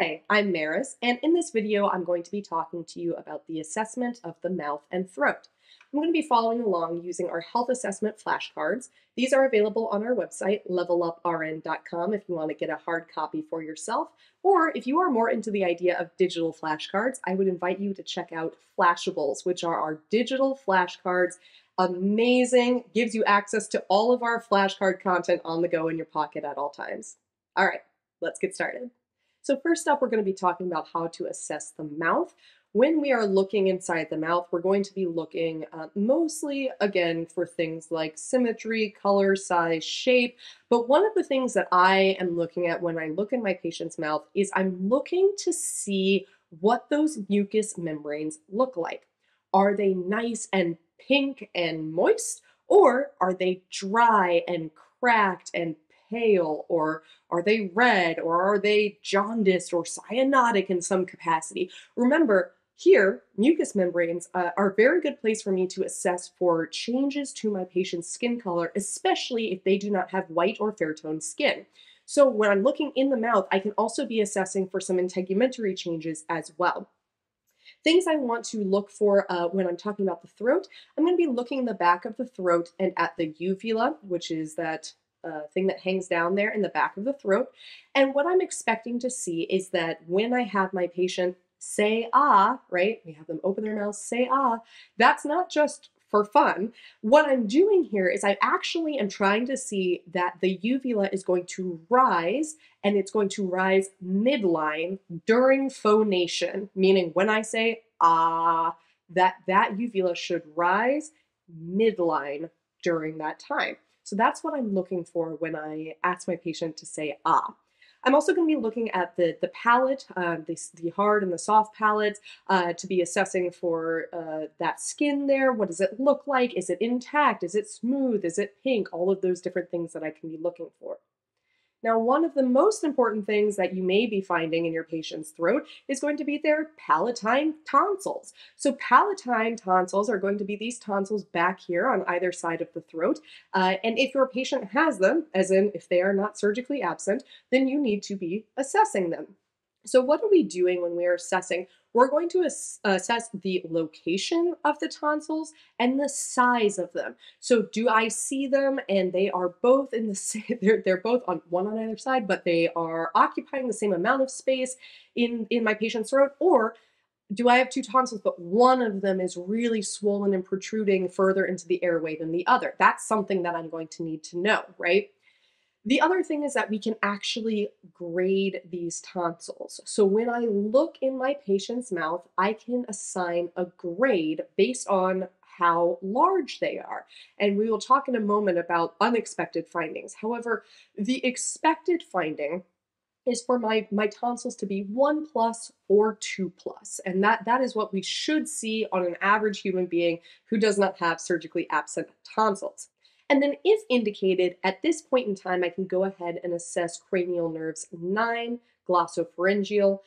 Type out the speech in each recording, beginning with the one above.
Hi, I'm Meris, and in this video, I'm going to be talking to you about the assessment of the mouth and throat. I'm going to be following along using our health assessment flashcards. These are available on our website, leveluprn.com, if you want to get a hard copy for yourself. Or if you are more into the idea of digital flashcards, I would invite you to check out Flashables, which are our digital flashcards. Amazing, gives you access to all of our flashcard content on the go in your pocket at all times. All right, let's get started. So first up, we're going to be talking about how to assess the mouth. When we are looking inside the mouth, we're going to be looking uh, mostly, again, for things like symmetry, color, size, shape. But one of the things that I am looking at when I look in my patient's mouth is I'm looking to see what those mucous membranes look like. Are they nice and pink and moist, or are they dry and cracked and pale or are they red or are they jaundiced or cyanotic in some capacity? Remember, here, mucous membranes uh, are a very good place for me to assess for changes to my patient's skin color, especially if they do not have white or fair toned skin. So when I'm looking in the mouth, I can also be assessing for some integumentary changes as well. Things I want to look for uh, when I'm talking about the throat, I'm going to be looking in the back of the throat and at the uvula, which is that uh, thing that hangs down there in the back of the throat. And what I'm expecting to see is that when I have my patient say ah, right, we have them open their mouths, say ah, that's not just for fun. What I'm doing here is I actually am trying to see that the uvula is going to rise and it's going to rise midline during phonation, meaning when I say ah, that that uvula should rise midline during that time. So that's what I'm looking for when I ask my patient to say ah. I'm also going to be looking at the, the palate, uh, the, the hard and the soft palates, uh, to be assessing for uh, that skin there. What does it look like? Is it intact? Is it smooth? Is it pink? All of those different things that I can be looking for. Now, one of the most important things that you may be finding in your patient's throat is going to be their palatine tonsils. So, palatine tonsils are going to be these tonsils back here on either side of the throat. Uh, and if your patient has them, as in if they are not surgically absent, then you need to be assessing them. So, what are we doing when we are assessing? We're going to ass assess the location of the tonsils and the size of them. So, do I see them and they are both in the same, they're, they're both on one on either side, but they are occupying the same amount of space in, in my patient's throat? Or do I have two tonsils, but one of them is really swollen and protruding further into the airway than the other? That's something that I'm going to need to know, right? The other thing is that we can actually grade these tonsils. So when I look in my patient's mouth, I can assign a grade based on how large they are. And we will talk in a moment about unexpected findings. However, the expected finding is for my, my tonsils to be one plus or two plus. And that, that is what we should see on an average human being who does not have surgically absent tonsils. And then if indicated, at this point in time, I can go ahead and assess cranial nerves 9, glossopharyngeal,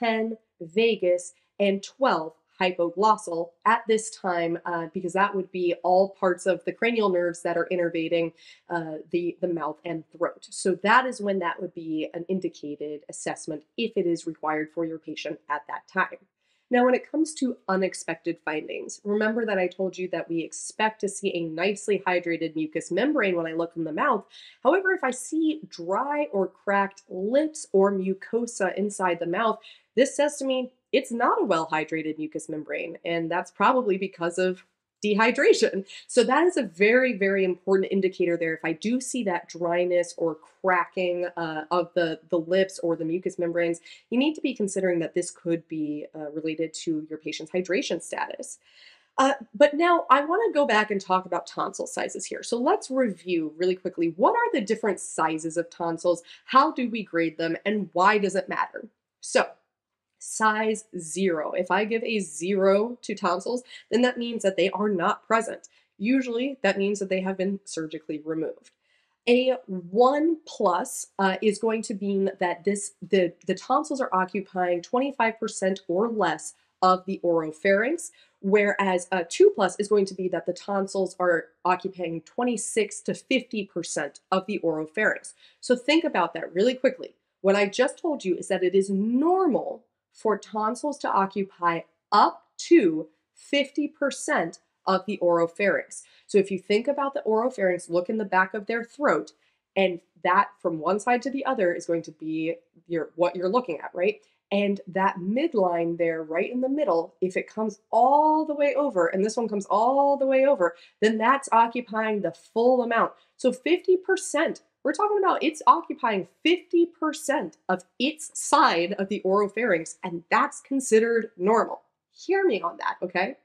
10, vagus, and 12, hypoglossal at this time uh, because that would be all parts of the cranial nerves that are innervating uh, the, the mouth and throat. So that is when that would be an indicated assessment if it is required for your patient at that time. Now, when it comes to unexpected findings, remember that I told you that we expect to see a nicely hydrated mucous membrane when I look in the mouth. However, if I see dry or cracked lips or mucosa inside the mouth, this says to me it's not a well hydrated mucous membrane, and that's probably because of dehydration. So that is a very, very important indicator there. If I do see that dryness or cracking uh, of the, the lips or the mucous membranes, you need to be considering that this could be uh, related to your patient's hydration status. Uh, but now I want to go back and talk about tonsil sizes here. So let's review really quickly. What are the different sizes of tonsils? How do we grade them? And why does it matter? So size zero. If I give a zero to tonsils, then that means that they are not present. Usually that means that they have been surgically removed. A one plus uh, is going to mean that this the, the tonsils are occupying 25% or less of the oropharynx, whereas a two plus is going to be that the tonsils are occupying 26 to 50% of the oropharynx. So think about that really quickly. What I just told you is that it is normal for tonsils to occupy up to 50% of the oropharynx. So if you think about the oropharynx, look in the back of their throat, and that from one side to the other is going to be your what you're looking at, right? And that midline there, right in the middle, if it comes all the way over, and this one comes all the way over, then that's occupying the full amount. So 50%, we're talking about it's occupying 50% of its side of the oropharynx, and that's considered normal. Hear me on that, okay?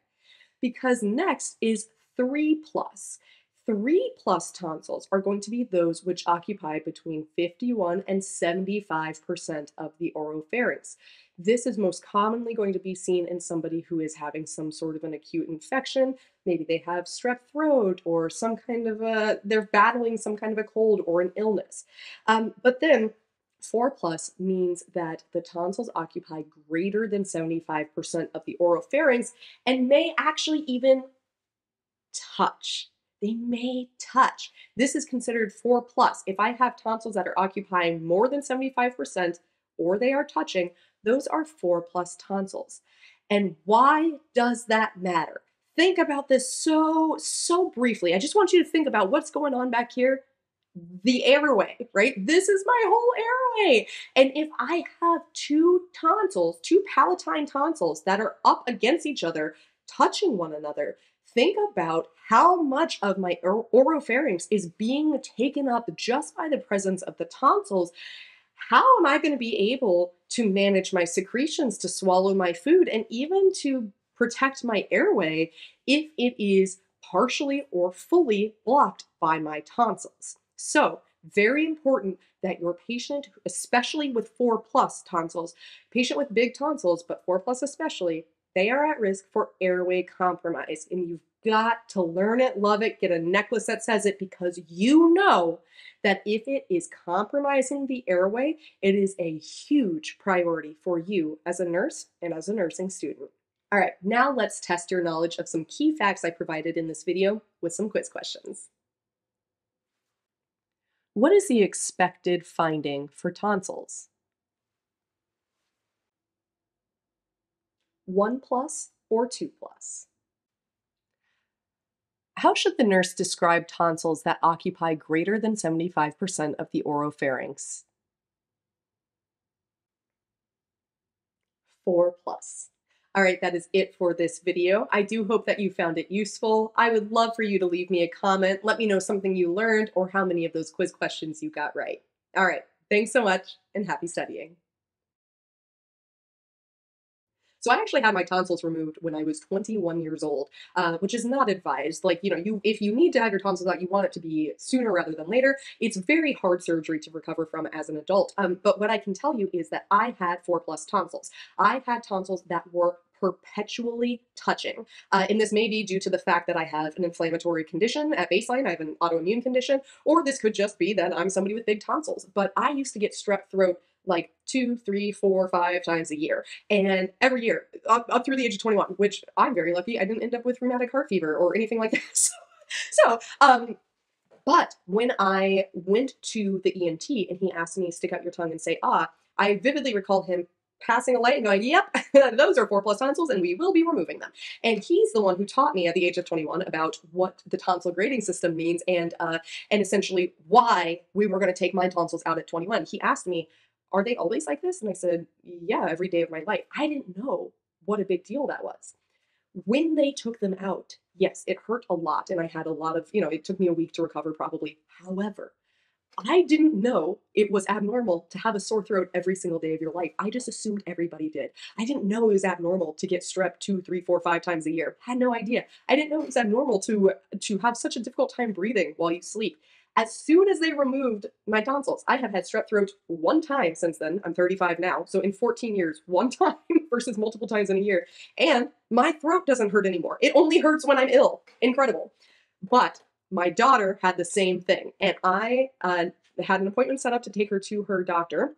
Because next is three plus. Three plus tonsils are going to be those which occupy between 51 and 75% of the oropharynx. This is most commonly going to be seen in somebody who is having some sort of an acute infection. Maybe they have strep throat or some kind of a, they're battling some kind of a cold or an illness. Um, but then 4 plus means that the tonsils occupy greater than 75% of the oropharynx and may actually even touch they may touch. This is considered 4 plus. If I have tonsils that are occupying more than 75% or they are touching, those are 4 plus tonsils. And why does that matter? Think about this so, so briefly. I just want you to think about what's going on back here. The airway, right? This is my whole airway. And if I have two tonsils, two palatine tonsils that are up against each other, touching one another, think about how much of my oropharynx is being taken up just by the presence of the tonsils. How am I going to be able to manage my secretions, to swallow my food, and even to protect my airway if it is partially or fully blocked by my tonsils? So, very important that your patient, especially with 4 plus tonsils, patient with big tonsils, but 4 plus especially, they are at risk for airway compromise. And you've got to learn it, love it, get a necklace that says it because you know that if it is compromising the airway, it is a huge priority for you as a nurse and as a nursing student. All right, now let's test your knowledge of some key facts I provided in this video with some quiz questions. What is the expected finding for tonsils? 1 plus or 2 plus? How should the nurse describe tonsils that occupy greater than 75% of the oropharynx? 4 plus. All right, that is it for this video. I do hope that you found it useful. I would love for you to leave me a comment. Let me know something you learned or how many of those quiz questions you got right. All right, thanks so much and happy studying. So I actually had my tonsils removed when I was 21 years old, uh, which is not advised. Like, you know, you if you need to have your tonsils out, you want it to be sooner rather than later. It's very hard surgery to recover from as an adult. Um, but what I can tell you is that I had four plus tonsils. I had tonsils that were perpetually touching. Uh, and this may be due to the fact that I have an inflammatory condition at baseline, I have an autoimmune condition, or this could just be that I'm somebody with big tonsils. But I used to get strep throat like two, three, four, five times a year. And every year, up, up through the age of 21, which I'm very lucky, I didn't end up with rheumatic heart fever or anything like that. So, so um, but when I went to the ENT and he asked me, stick out your tongue and say, ah, I vividly recall him passing a light and going, yep, those are four plus tonsils and we will be removing them. And he's the one who taught me at the age of 21 about what the tonsil grading system means and, uh, and essentially why we were going to take my tonsils out at 21. He asked me, are they always like this? And I said, yeah, every day of my life. I didn't know what a big deal that was. When they took them out, yes, it hurt a lot. And I had a lot of, you know, it took me a week to recover probably. However, I didn't know it was abnormal to have a sore throat every single day of your life. I just assumed everybody did. I didn't know it was abnormal to get strep two, three, four, five times a year. Had no idea. I didn't know it was abnormal to to have such a difficult time breathing while you sleep. As soon as they removed my tonsils, I have had strep throat one time since then. I'm 35 now. So in 14 years, one time versus multiple times in a year. And my throat doesn't hurt anymore. It only hurts when I'm ill. Incredible. But my daughter had the same thing. And I uh, had an appointment set up to take her to her doctor.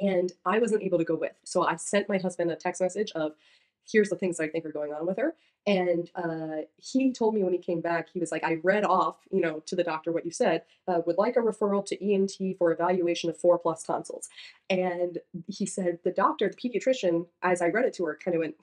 And I wasn't able to go with. So I sent my husband a text message of, here's the things I think are going on with her. And uh, he told me when he came back, he was like, I read off, you know, to the doctor what you said, uh, would like a referral to ENT for evaluation of four plus tonsils. And he said, the doctor, the pediatrician, as I read it to her, kind of went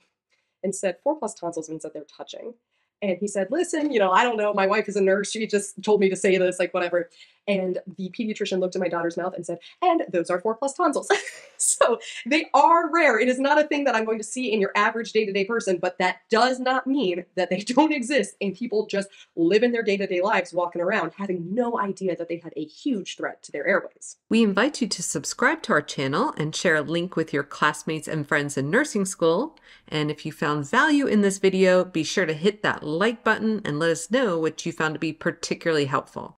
and said, four plus tonsils means that they're touching. And he said, Listen, you know, I don't know. My wife is a nurse. She just told me to say this, like, whatever. And the pediatrician looked at my daughter's mouth and said, And those are four plus tonsils. so they are rare. It is not a thing that I'm going to see in your average day to day person, but that does not mean that they don't exist and people just live in their day to day lives walking around having no idea that they had a huge threat to their airways. We invite you to subscribe to our channel and share a link with your classmates and friends in nursing school. And if you found value in this video, be sure to hit that like button and let us know what you found to be particularly helpful.